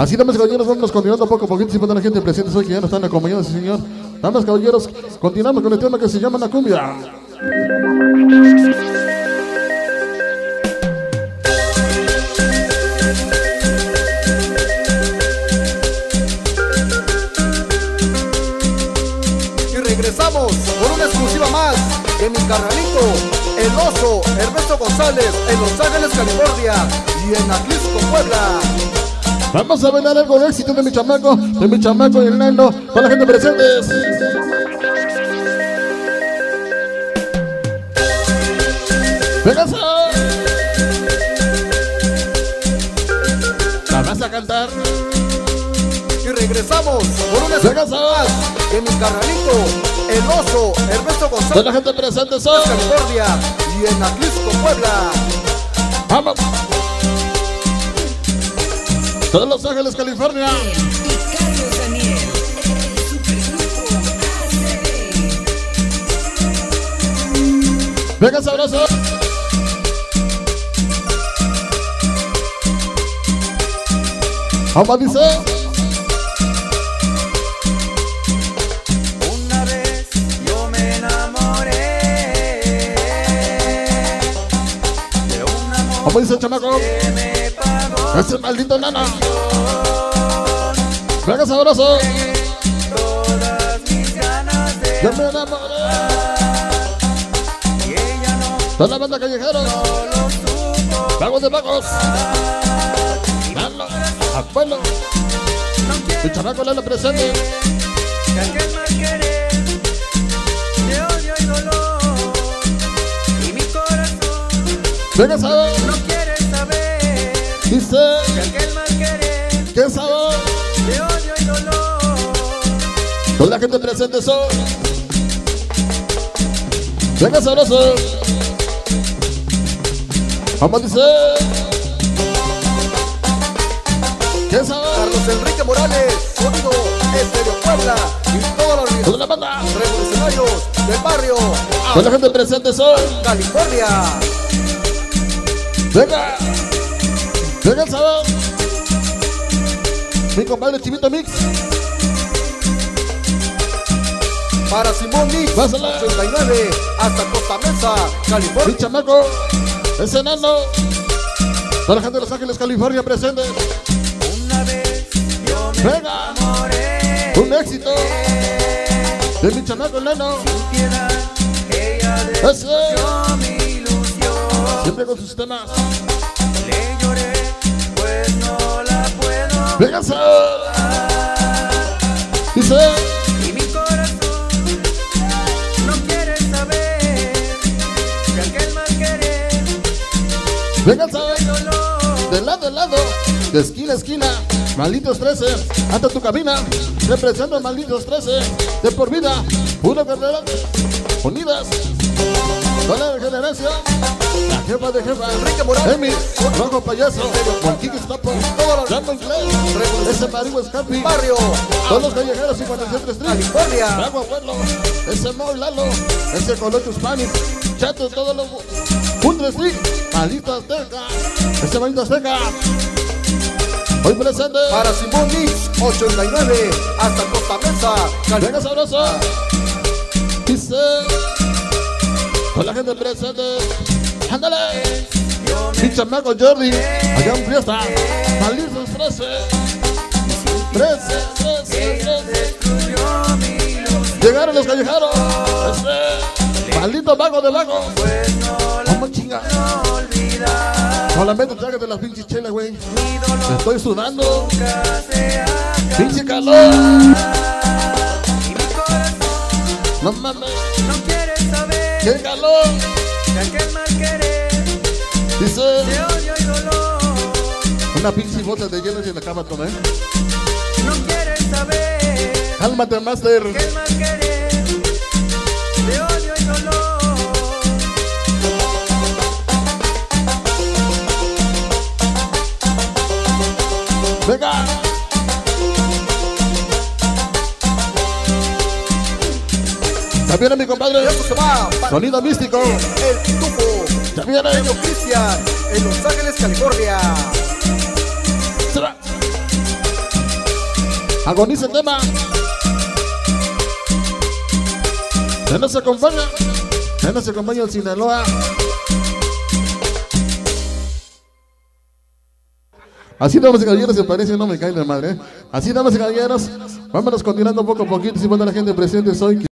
Así, damas caballeros, vamos continuando poco a poquito, siempre la gente presente hoy que ya nos están acompañando, sí, señor. Damas caballeros, continuamos con el tema que se llama la cumbia. Y regresamos con una exclusiva más de mi carnalito, el oso Ernesto González en Los Ángeles, California y en Atlisco, Puebla. Vamos a bailar algo de éxito de mi chamaco, de mi chamaco y el nano, con la gente presente. ¡Véngase! ¿La vas a cantar? Y regresamos con una más de mi carnalito, el oso Ernesto Con González la gente presente en son. California y en Atlisco, Puebla. ¡Vamos! Todos Los Ángeles, California. Venga, sabroso. Vamos, dice. Una vez yo me enamoré de un amor Vamos, dice chamaco. Ese maldito nana. Venga, sabroso. Ya me enamoré. Toda la banda callejera. lo. Vagos de vagos. Nano. Abuelo. Quiere chamaco le presente. que aquel ¿Qué sabor? de odio y dolor Toda la gente presente son. Venga, sabroso. Vamos, dice. ¿Qué sabor? Carlos Enrique Morales, sonido Estéreo Puebla y todos los la banda. revolucionarios del barrio Toda la gente presente son. California. Venga. Venga el sabor. Mi compadre Chivito Mix. Para Simón Mix, Pásala. 89, hasta Costa Mesa, Mi California. chamaco. Ese nano. Toda la gente de Los Ángeles, California presente. una vez yo me Venga. enamoré Un éxito. De mi chamaco el nano. Ese. mi Siempre con sus temas. Sabor. Dice. y mi corazón no quiere saber que aquel mal querer dolor De lado a lado, de esquina a esquina, malditos 13, ante tu cabina, representa malditos 13, de por vida, pura carrera, unidas, toda la generación, la jefa de jefa, Enrique Morales. Emi, Rojo Payaso, Monquique Stapo, Rambo Inglés, ese marihuana Scapi, Barrio todos los callejeros 57 Street, California. Bravo Abuelo, ese Mau Lalo, ese Colocho Spanish, Chato, todos los Punto Street, Maldito Azteca, ese Maldito Azteca. Hoy presente, Para Simón Mix, 89, hasta Costa Mesa, venga sabroso. Dice, con la gente presente, ándale. Mi chamaco Jordi, allá en fiesta, malditos 13. 13, 13, 13. destruyó mi ilusión Llegaron los callejeros. Maldito vago de vago. pues no la Vamos chinga. Solamente trágate las pinches chelas, güey. estoy sudando. Pinche calor. No mames. no quiere saber Qué calor. de aquel mal querer Dice de odio y dolor una pinche bota de hielo y la cama tomé. no quiere saber Cálmate, master. que el mal querer de odio y dolor Venga. Ya viene mi compadre. Sonido místico. el Pitufo, Ya viene. Pequeño Cristian, en Los Ángeles, California. Agoniza el tema. Ya nos acompaña. Ya nos acompaña el Sinaloa. Así, damas y caballeros, se parece, no me cae de madre. ¿eh? Así, damas y caballeros, vámonos continuando poco a poquito. Si bueno, la gente presente, soy.